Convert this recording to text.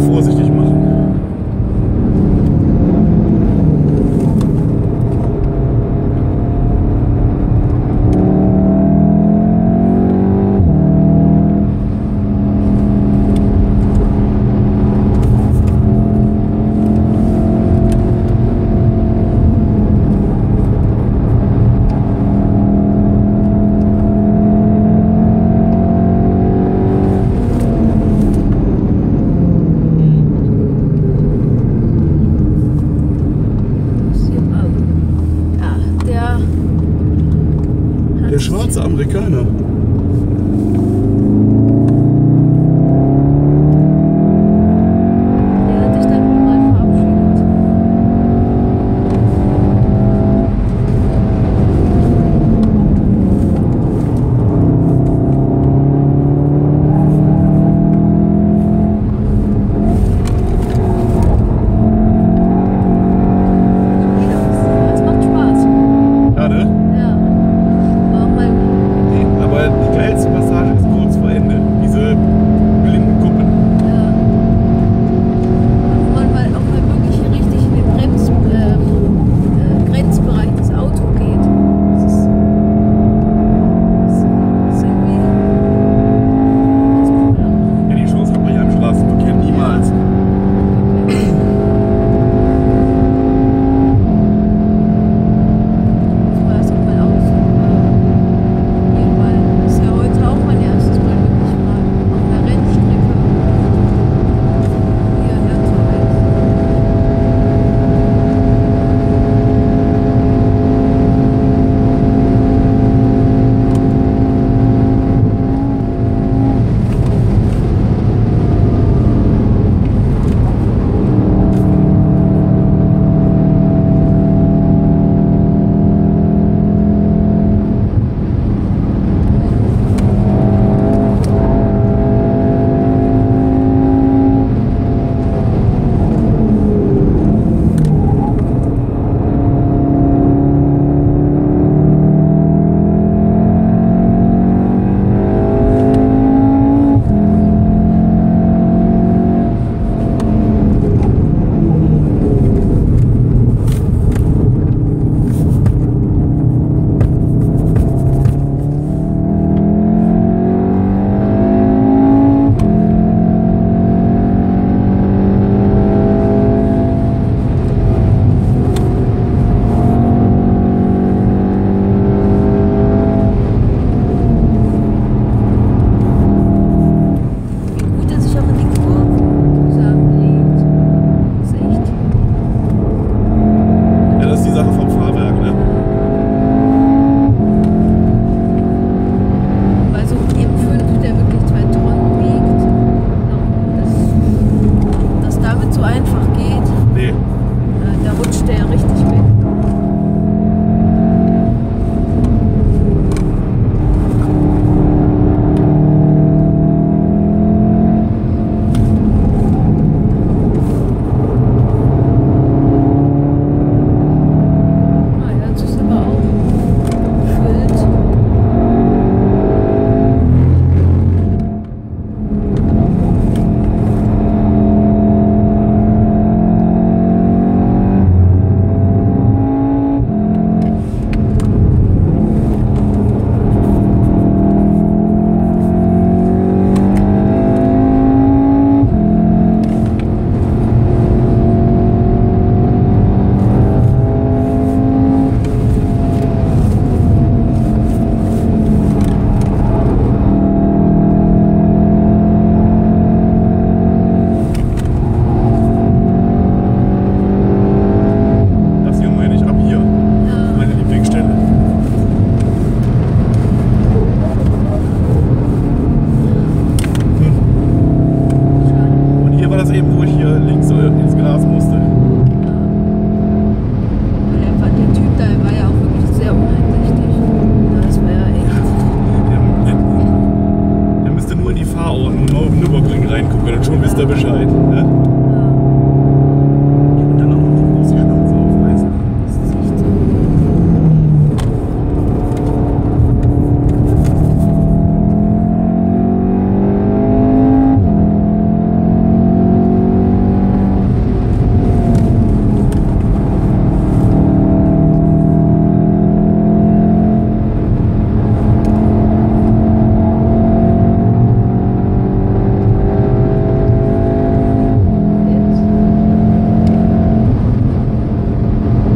vorsichtig schwarze Amerikaner.